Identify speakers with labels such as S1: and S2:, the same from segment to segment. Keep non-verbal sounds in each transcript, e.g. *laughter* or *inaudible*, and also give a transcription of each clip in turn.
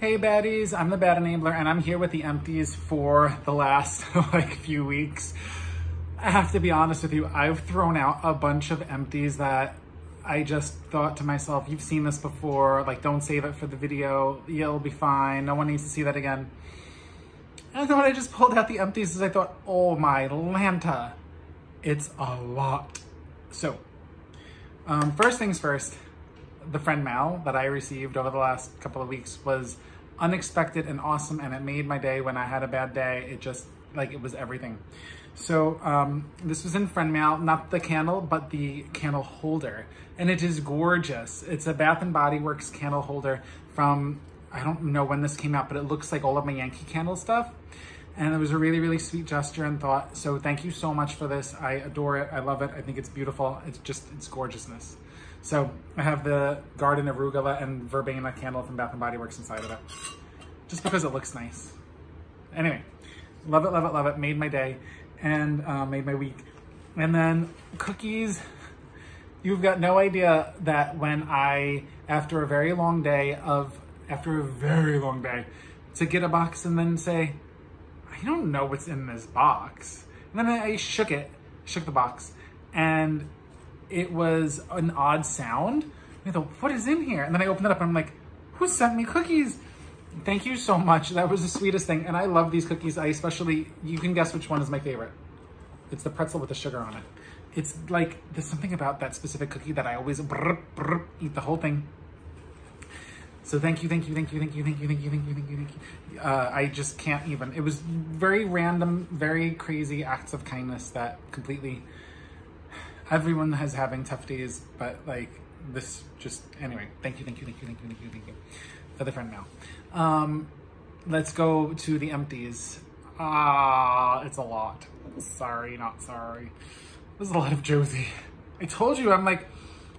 S1: Hey baddies, I'm the Bad Enabler and I'm here with the empties for the last *laughs* like few weeks. I have to be honest with you, I've thrown out a bunch of empties that I just thought to myself, you've seen this before, like don't save it for the video, it'll be fine, no one needs to see that again. And then when I just pulled out the empties, is I thought, oh my Lanta, it's a lot. So, um, first things first, the friend mail that I received over the last couple of weeks was unexpected and awesome and it made my day when I had a bad day. It just, like, it was everything. So um, this was in friend mail, not the candle, but the candle holder. And it is gorgeous. It's a Bath & Body Works candle holder from, I don't know when this came out, but it looks like all of my Yankee Candle stuff. And it was a really, really sweet gesture and thought. So thank you so much for this. I adore it. I love it. I think it's beautiful. It's just, it's gorgeousness. So I have the Garden Arugula and Verbena candle from Bath & Body Works inside of it. Just because it looks nice. Anyway, love it, love it, love it. Made my day and uh, made my week. And then cookies. You've got no idea that when I, after a very long day of, after a very long day, to get a box and then say, I don't know what's in this box. And then I shook it, shook the box, and it was an odd sound. And I thought, what is in here? And then I opened it up and I'm like, who sent me cookies? Thank you so much. That was the sweetest thing. And I love these cookies. I especially, you can guess which one is my favorite. It's the pretzel with the sugar on it. It's like, there's something about that specific cookie that I always brr, brr, eat the whole thing. So thank you, thank you, thank you, thank you, thank you, thank you, thank you, thank you, thank you. Uh, I just can't even. It was very random, very crazy acts of kindness that completely everyone has having tough days, but like this just, anyway, thank you, thank you, thank you, thank you, thank you, thank you for the friend mail. Um, let's go to the empties. Ah, it's a lot. Sorry, not sorry. There's a lot of Josie. I told you, I'm like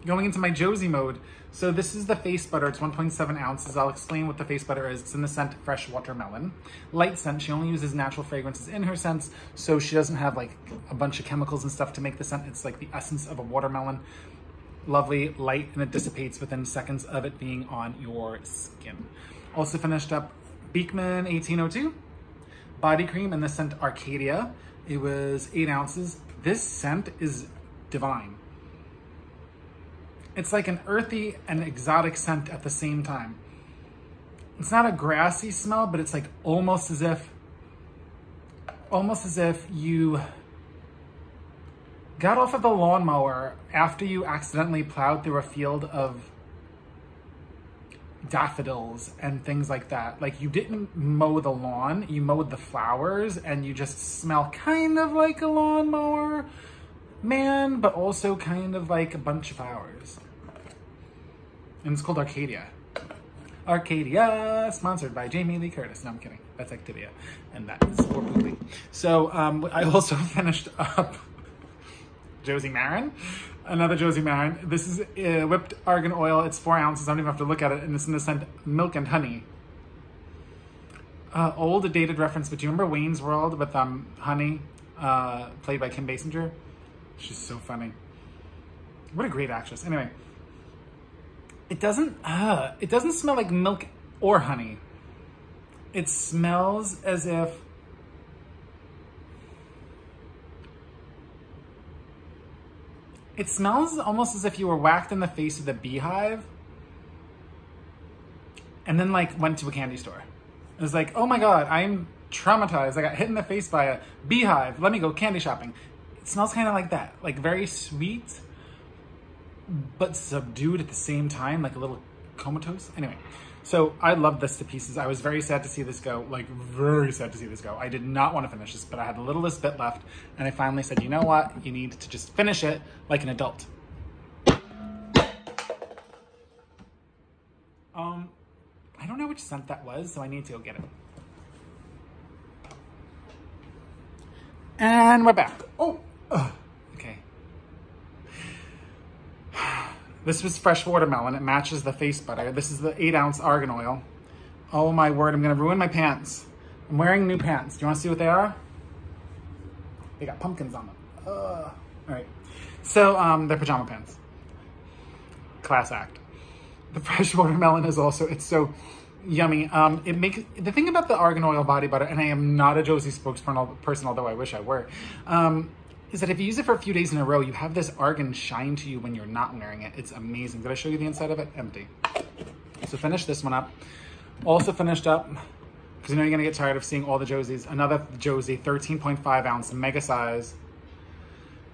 S1: going into my Josie mode. So this is the face butter. It's 1.7 ounces. I'll explain what the face butter is. It's in the scent Fresh Watermelon. Light scent. She only uses natural fragrances in her scents, so she doesn't have like a bunch of chemicals and stuff to make the scent. It's like the essence of a watermelon. Lovely, light, and it dissipates within seconds of it being on your skin. Also finished up Beekman 1802 body cream in the scent Arcadia. It was eight ounces. This scent is divine. It's like an earthy and exotic scent at the same time. It's not a grassy smell, but it's like almost as if, almost as if you got off of the lawnmower after you accidentally plowed through a field of daffodils and things like that. Like you didn't mow the lawn, you mowed the flowers and you just smell kind of like a lawnmower man, but also kind of like a bunch of flowers. And it's called Arcadia. Arcadia, sponsored by Jamie Lee Curtis. No, I'm kidding. That's Activia. And that is for pooping. So um, I also *laughs* finished up Josie Maran. Another Josie Maran. This is uh, whipped argan oil. It's four ounces. I don't even have to look at it. And it's in the scent milk and honey. Uh, old dated reference, but do you remember Wayne's World with um, Honey, uh, played by Kim Basinger? She's so funny. What a great actress. Anyway, it doesn't, uh, it doesn't smell like milk or honey. It smells as if It smells almost as if you were whacked in the face with a beehive and then like went to a candy store. It was like, oh my God, I'm traumatized. I got hit in the face by a beehive. Let me go candy shopping. Smells kind of like that, like very sweet, but subdued at the same time, like a little comatose. Anyway, so I love this to pieces. I was very sad to see this go, like very sad to see this go. I did not want to finish this, but I had the littlest bit left. And I finally said, you know what? You need to just finish it like an adult. Um, I don't know which scent that was, so I need to go get it. And we're back. Oh, ugh. okay. This was fresh watermelon. It matches the face butter. This is the eight ounce argan oil. Oh my word, I'm gonna ruin my pants. I'm wearing new pants. Do you wanna see what they are? They got pumpkins on them. Ugh. All right. So um, they're pajama pants. Class act. The *laughs* fresh watermelon is also, it's so, yummy. Um, it makes the thing about the argan oil body butter, and I am not a Josie spokesperson, although I wish I were, um, is that if you use it for a few days in a row, you have this argan shine to you when you're not wearing it. It's amazing. Did I show you the inside of it? Empty. So finish this one up. Also finished up, because you know you're gonna get tired of seeing all the Josies. Another Josie, 13.5 ounce, mega size.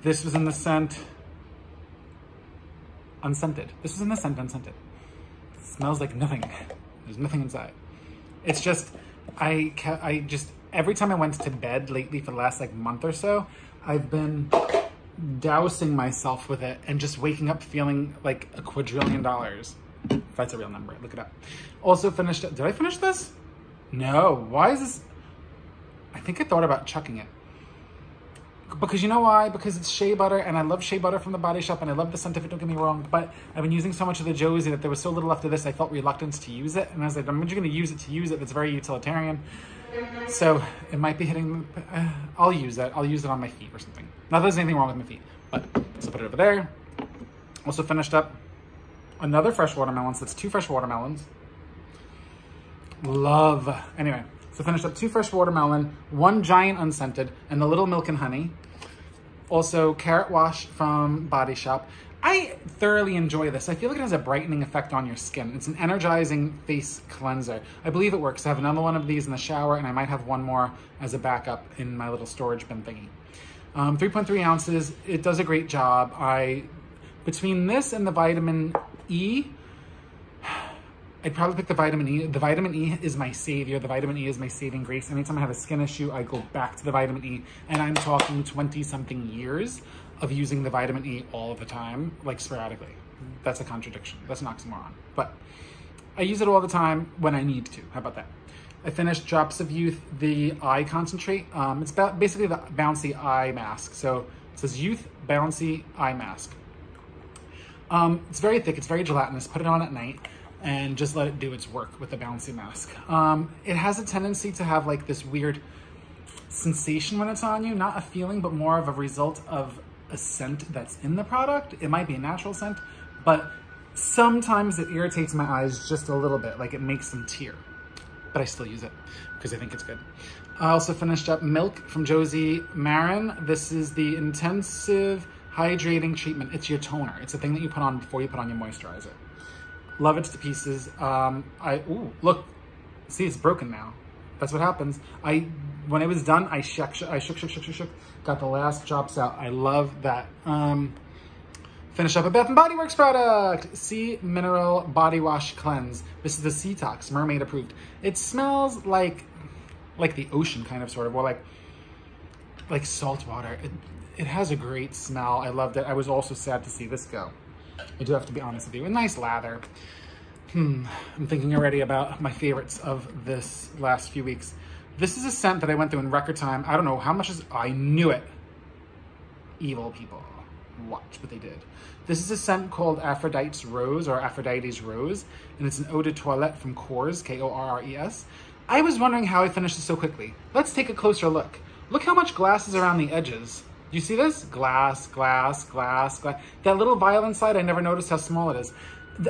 S1: This was in the scent unscented. This was in the scent unscented. It smells like nothing. There's nothing inside. It's just, I, I just, every time I went to bed lately for the last like month or so, I've been dousing myself with it and just waking up feeling like a quadrillion dollars. If that's a real number, look it up. Also finished, did I finish this? No, why is this? I think I thought about chucking it. Because you know why? Because it's shea butter and I love shea butter from the Body Shop and I love the scent of it, don't get me wrong, but I've been using so much of the Josie that there was so little left of this, I felt reluctance to use it. And I was like, I'm just gonna use it to use it. It's very utilitarian. So it might be hitting, uh, I'll use it. I'll use it on my feet or something. Not that there's anything wrong with my feet, but so put it over there. Also finished up another fresh watermelon. So it's two fresh watermelons. Love. Anyway, so finished up two fresh watermelon, one giant unscented, and the little milk and honey. Also carrot wash from Body Shop. I thoroughly enjoy this. I feel like it has a brightening effect on your skin. It's an energizing face cleanser. I believe it works. I have another one of these in the shower and I might have one more as a backup in my little storage bin thingy. Um, 3.3 ounces, it does a great job. I, between this and the vitamin E, I'd probably pick the vitamin E. The vitamin E is my savior. The vitamin E is my saving grace. Anytime I have a skin issue, I go back to the vitamin E. And I'm talking 20 something years of using the vitamin E all the time, like sporadically. That's a contradiction. That's an oxymoron. But I use it all the time when I need to. How about that? I finished Drops of Youth, the eye concentrate. Um, it's basically the bouncy eye mask. So it says Youth Bouncy Eye Mask. Um, it's very thick, it's very gelatinous. Put it on at night and just let it do its work with the bouncy mask. Um, it has a tendency to have like this weird sensation when it's on you, not a feeling, but more of a result of a scent that's in the product. It might be a natural scent, but sometimes it irritates my eyes just a little bit, like it makes them tear. But I still use it because I think it's good. I also finished up Milk from Josie Maran. This is the intensive hydrating treatment. It's your toner. It's the thing that you put on before you put on your moisturizer. Love it to pieces. Um, I, ooh, look, see, it's broken now. That's what happens. I, when it was done, I shook, I shook, shook, shook, shook, shook, got the last drops out. I love that. Um, finish up a Bath & Body Works product. Sea Mineral Body Wash Cleanse. This is the Seatox, mermaid approved. It smells like, like the ocean kind of sort of, or like, like salt water. It, it has a great smell. I loved it. I was also sad to see this go. I do have to be honest with you. A nice lather. Hmm, I'm thinking already about my favorites of this last few weeks. This is a scent that I went through in record time. I don't know how much is, I knew it. Evil people. Watch what they did. This is a scent called Aphrodite's Rose or Aphrodite's Rose, and it's an eau de toilette from Korres, K-O-R-R-E-S. I was wondering how I finished this so quickly. Let's take a closer look. Look how much glass is around the edges. You see this? Glass, glass, glass, glass. That little vial inside, I never noticed how small it is.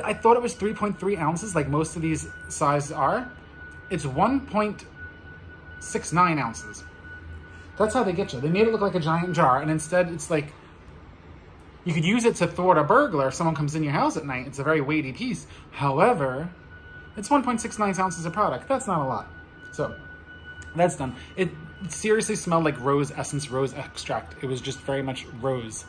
S1: I thought it was 3.3 ounces, like most of these sizes are. It's 1.69 ounces. That's how they get you. They made it look like a giant jar, and instead it's like, you could use it to thwart a burglar if someone comes in your house at night. It's a very weighty piece. However, it's 1.69 ounces of product. That's not a lot. So, that's done. It seriously smelled like rose essence, rose extract. It was just very much rose.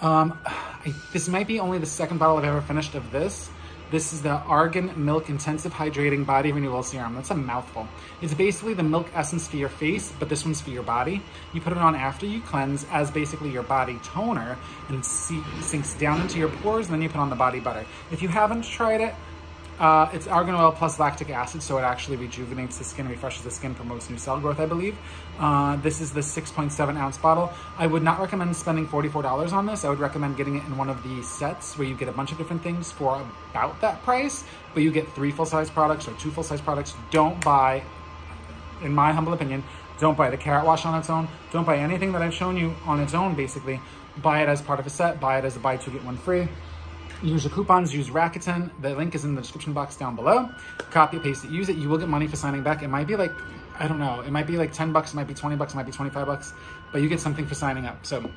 S1: Um, I, this might be only the second bottle I've ever finished of this. This is the Argan Milk Intensive Hydrating Body Renewal Serum. That's a mouthful. It's basically the milk essence for your face, but this one's for your body. You put it on after you cleanse as basically your body toner and it sinks down into your pores, and then you put on the body butter. If you haven't tried it, uh, it's argan oil plus lactic acid, so it actually rejuvenates the skin, refreshes the skin, promotes new cell growth, I believe. Uh, this is the 6.7 ounce bottle. I would not recommend spending $44 on this. I would recommend getting it in one of the sets where you get a bunch of different things for about that price, but you get three full-size products or two full-size products. Don't buy, in my humble opinion, don't buy the carrot wash on its own. Don't buy anything that I've shown you on its own, basically. Buy it as part of a set. Buy it as a buy two, get one free. Use your coupons, use Rakuten. The link is in the description box down below. Copy, paste it, use it. You will get money for signing back. It might be like, I don't know, it might be like 10 bucks, it might be 20 bucks, it might be 25 bucks, but you get something for signing up. So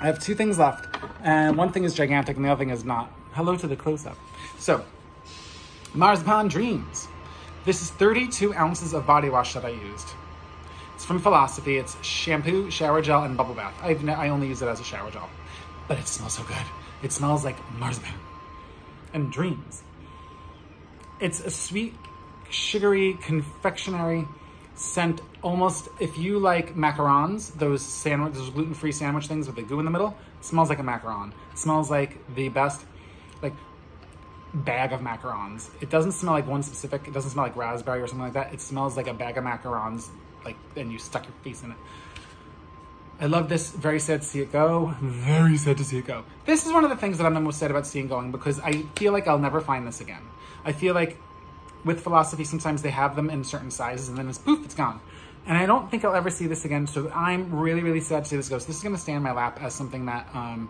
S1: I have two things left, and one thing is gigantic and the other thing is not. Hello to the close-up. So, Marzipan Dreams. This is 32 ounces of body wash that I used. It's from Philosophy. It's shampoo, shower gel, and bubble bath. I've I only use it as a shower gel, but it smells so good. It smells like marzipan and dreams. It's a sweet, sugary, confectionery scent. Almost, if you like macarons, those sandwich, those gluten-free sandwich things with the goo in the middle, smells like a macaron. It smells like the best, like bag of macarons. It doesn't smell like one specific, it doesn't smell like raspberry or something like that. It smells like a bag of macarons, like, and you stuck your face in it. I love this. Very sad to see it go. Very sad to see it go. This is one of the things that I'm the most sad about seeing going because I feel like I'll never find this again. I feel like with philosophy, sometimes they have them in certain sizes and then it's poof, it's gone. And I don't think I'll ever see this again. So I'm really, really sad to see this go. So this is going to stay in my lap as something that um,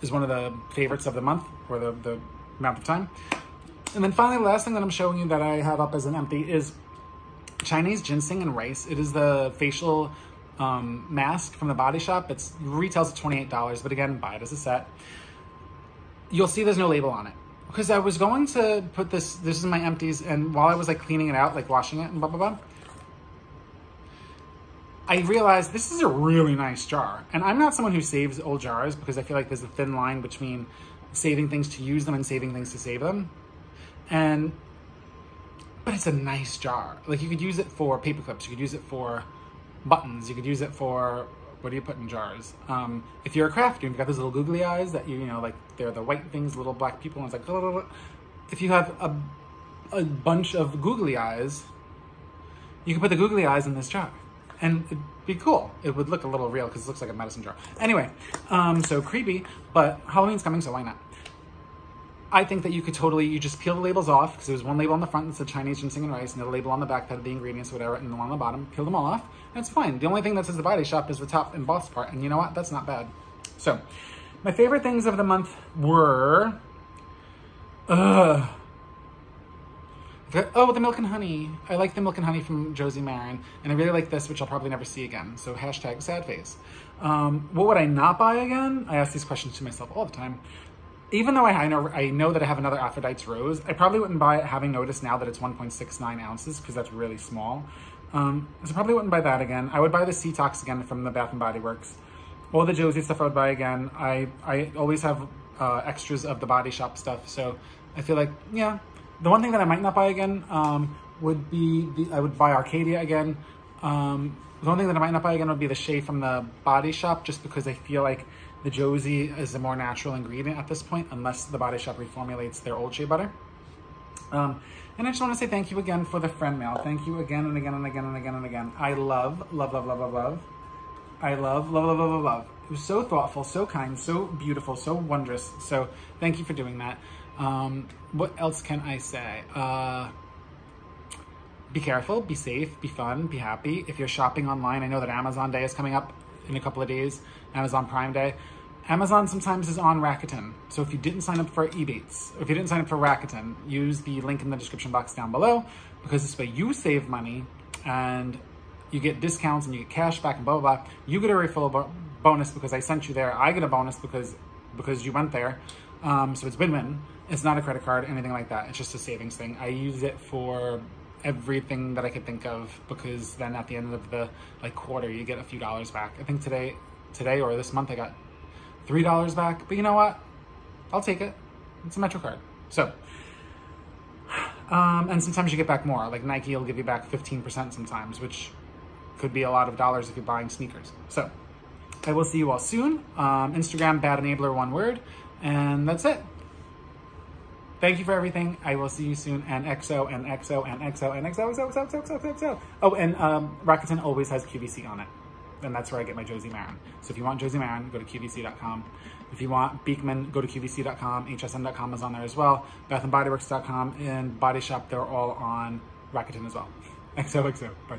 S1: is one of the favorites of the month or the, the amount of time. And then finally, the last thing that I'm showing you that I have up as an empty is Chinese ginseng and rice. It is the facial um, mask from the Body Shop. It's retails at $28, but again, buy it as a set. You'll see there's no label on it. Because I was going to put this, this is my empties, and while I was like cleaning it out, like washing it and blah, blah, blah, I realized this is a really nice jar. And I'm not someone who saves old jars because I feel like there's a thin line between saving things to use them and saving things to save them. And, but it's a nice jar. Like you could use it for paper clips, you could use it for buttons. You could use it for, what do you put in jars? Um, if you're a crafter, you've got those little googly eyes that you, you know, like they're the white things, little black people, and it's like, *laughs* if you have a, a bunch of googly eyes, you can put the googly eyes in this jar and it'd be cool. It would look a little real because it looks like a medicine jar. Anyway, um, so creepy, but Halloween's coming, so why not? I think that you could totally, you just peel the labels off because there's one label on the front that said Chinese ginseng and rice and the label on the back that had the ingredients whatever and the one on the bottom, peel them all off it's fine. The only thing that says the body shop is the top embossed part and you know what? That's not bad. So my favorite things of the month were, oh, the milk and honey. I like the milk and honey from Josie Maran and I really like this, which I'll probably never see again. So hashtag sad face. Um, what would I not buy again? I ask these questions to myself all the time even though I know I know that I have another Aphrodite's Rose, I probably wouldn't buy it having noticed now that it's 1.69 ounces because that's really small. Um, so probably wouldn't buy that again. I would buy the Seatox again from the Bath & Body Works. All the Josie stuff I would buy again. I, I always have uh, extras of the Body Shop stuff, so I feel like, yeah. The one thing that I might not buy again um, would be, the, I would buy Arcadia again. Um, the one thing that I might not buy again would be the Shea from the Body Shop, just because I feel like the Josie is a more natural ingredient at this point, unless the Body Shop reformulates their old shea butter. Um, and I just want to say thank you again for the friend mail. Thank you again and again and again and again and again. I love, love, love, love, love, love. I love, love, love, love, love, love. It was so thoughtful, so kind, so beautiful, so wondrous. So thank you for doing that. Um, what else can I say? Uh, be careful, be safe, be fun, be happy. If you're shopping online, I know that Amazon Day is coming up in a couple of days, Amazon Prime Day. Amazon sometimes is on Rakuten. So if you didn't sign up for Ebates, if you didn't sign up for Rakuten, use the link in the description box down below because this way you save money and you get discounts and you get cash back and blah, blah, blah. You get a refill bonus because I sent you there. I get a bonus because because you went there. Um, so it's win-win. It's not a credit card, anything like that. It's just a savings thing. I use it for everything that I could think of because then at the end of the like quarter you get a few dollars back. I think today today or this month I got three dollars back. But you know what? I'll take it. It's a MetroCard. So um, and sometimes you get back more. Like Nike will give you back 15% sometimes, which could be a lot of dollars if you're buying sneakers. So I will see you all soon. Um, Instagram, bad enabler, one word. And that's it. Thank you for everything. I will see you soon. And XO and XO and XO and XO, XO, XO, XO, XO, XO. Oh, and um, Rakuten always has QVC on it. And that's where I get my Josie Maran. So if you want Josie Maran, go to QVC.com. If you want Beekman, go to QVC.com. HSN.com is on there as well. BathAndBodyWorks.com and Body Shop, they're all on Rakuten as well. XO, XO. Bye.